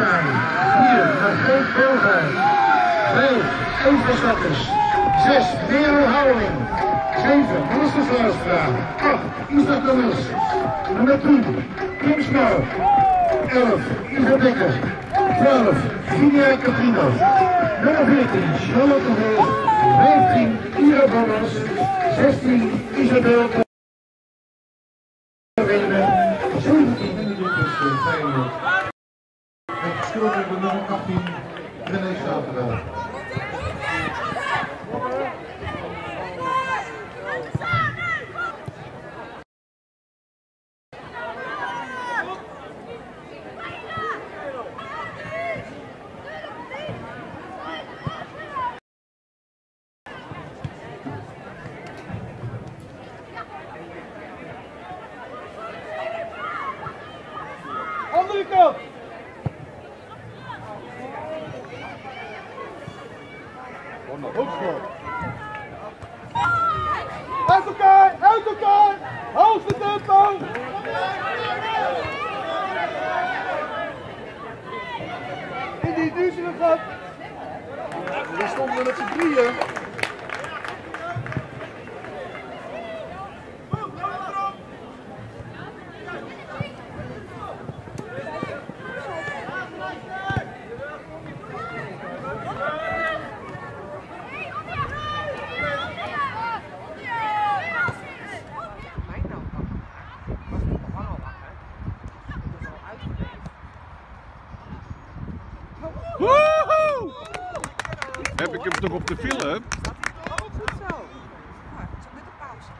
Einstein. 4. Margreet Bolgaard. 5. Eva Stakkers. 6. Merel Houweling. 7. Melissa Sluistra. 8. Isa Thomas. Nummer 10. Kim Smouw. 11. Ivo Dekker. 12. Vinia Caprino. Nummer 14. Charlotte Hoog. 15. Ira Bommels. 16. Isabel door de nummer duizenden gat! We stonden met z'n drieën. Mij nou kan. Was niet te lang al wakker. Dat is al uitgeweest. Woehoe! Heb ik hem toch op de film? Oh, goed zo. Maar het is met een pauze.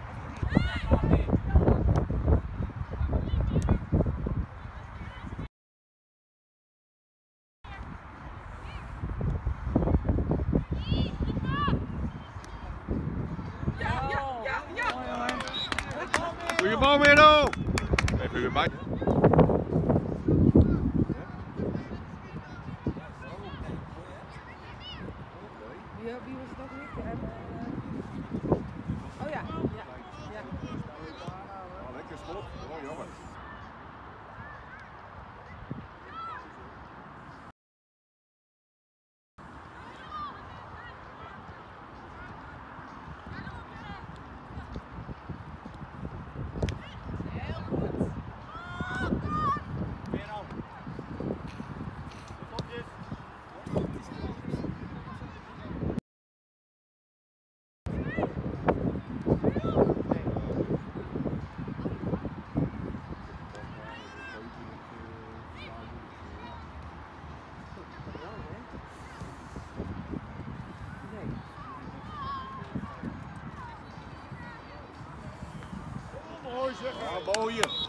Ja, ja, ja, ja. Goeie bal, Merel! Even weer bij. Wie, wie was dat niet? Eh, oh ja, ja, ja. Oh, lekker schot. Oh, jammer. Oh, Bowie.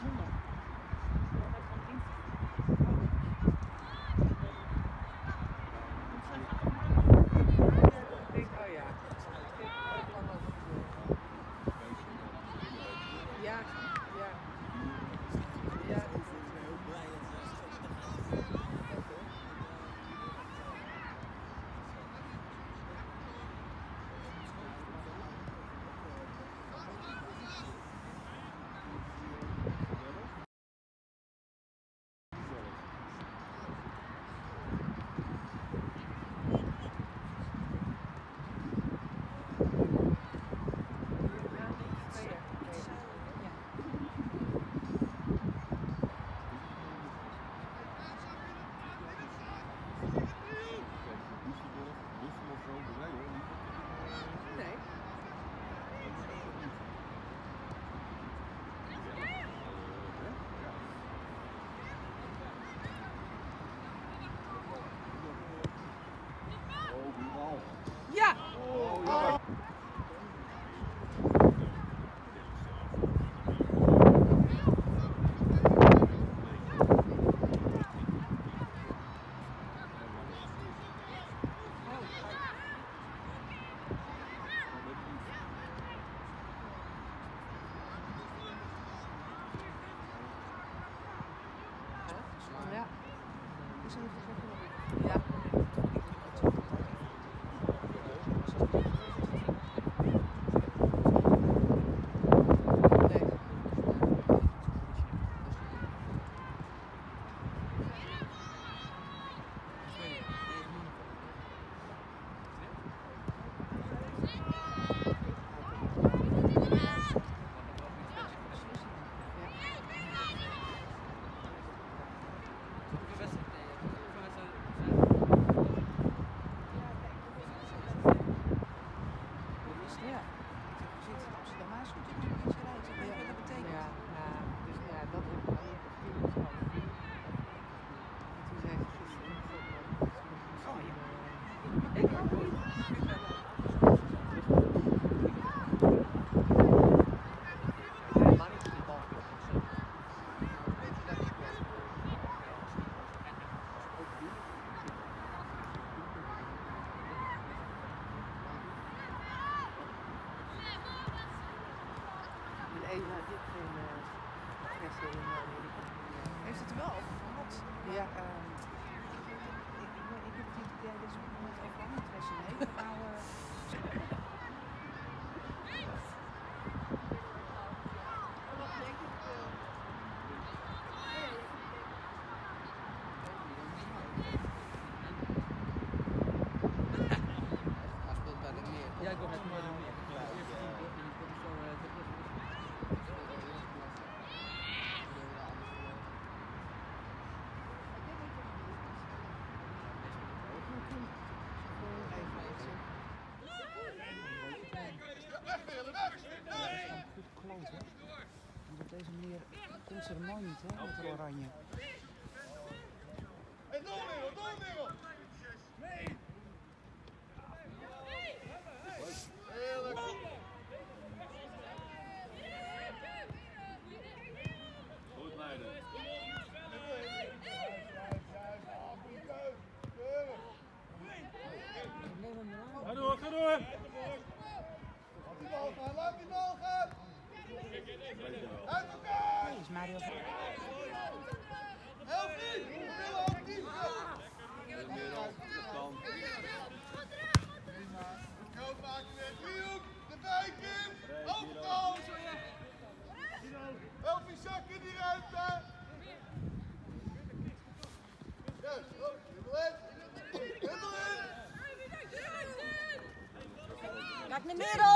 Het is zondag. Ja. Is er nog een Ja. Gucken, wie goed kloten. Want op deze manier komt ze er mooi niet, hè, met de oranje. Ga middle.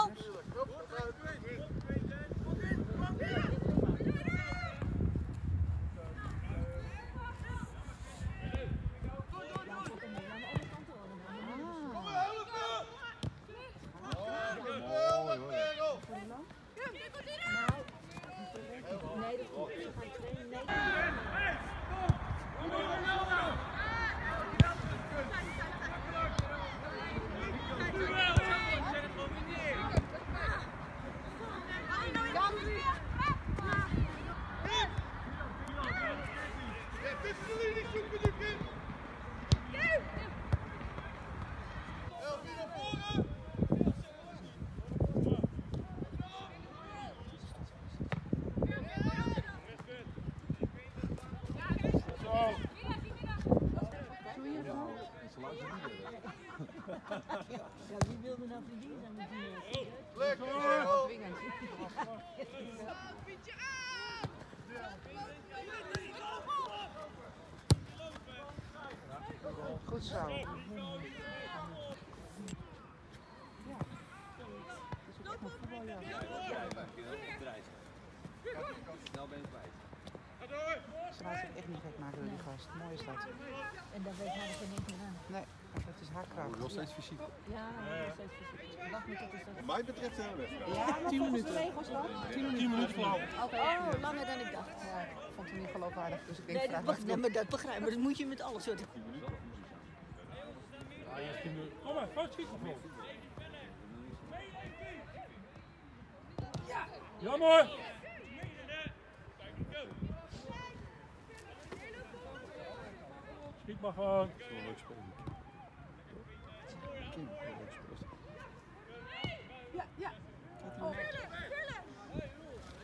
Ook echt een voetbaljas. Ze laat zich echt niet gek maken door die gast. Mooi is dat. En daar weet hij er geen één meer aan. Nee, dat is haar kracht. Nog steeds fysiek. Ja, dat is steeds fysiek. Wacht niet tot is dat. Wat mij betreft zijn we weg. Ja, maar volgens de regels dan? 10 minuten flauw. Oh, langer dan ik dacht. Ja, ik vond het niet geloofwaardig, dus ik denk Nee, vraag dat, nee, maar dat begrijp ik. Maar dat moet je met alles. Hoor. Ja, eerst 10 minuten. Kom maar, fout schieten Jammer! Schiet maar gewoon. Dat is wel een leuk spel. Kim, wel een leuk spel.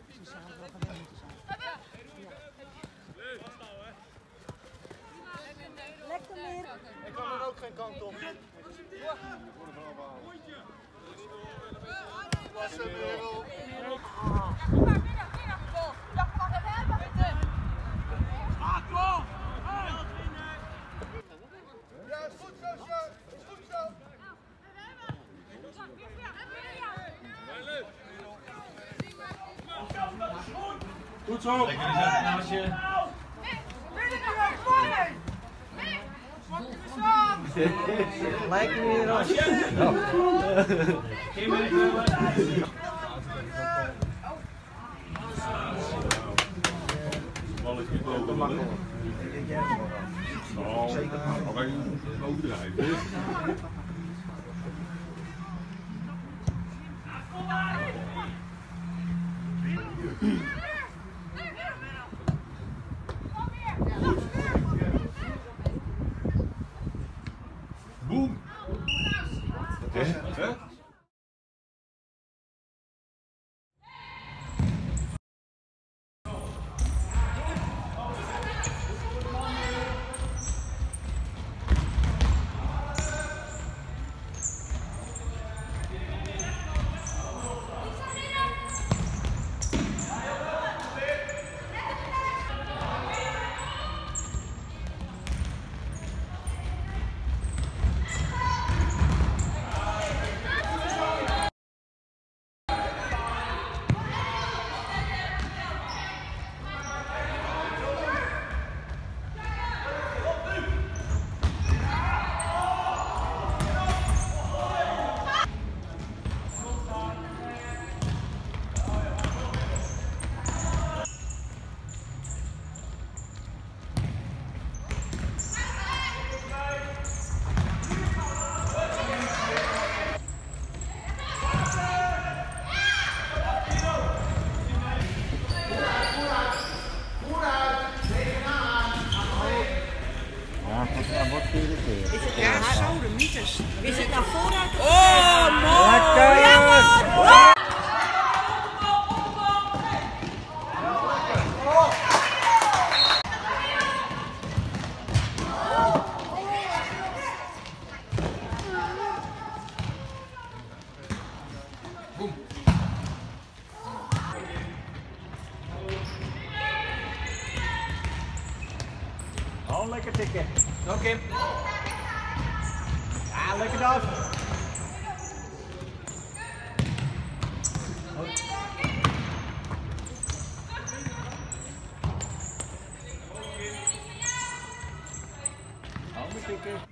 Ze zouden wel gewend moeten zijn. zijn kant op. Ja, is goed zo, Sjoerd. Is goed zo. Goed zo. Lijkt me weer als. Balletje boven. Nou, alleen overdrijven. Hè? Hè? Ja, zo, de mythes. Is het nou vooruit of Oh, mooi! Oh, lekker tikken. Zo, Kim. Ja, lekker af. Handen tikken.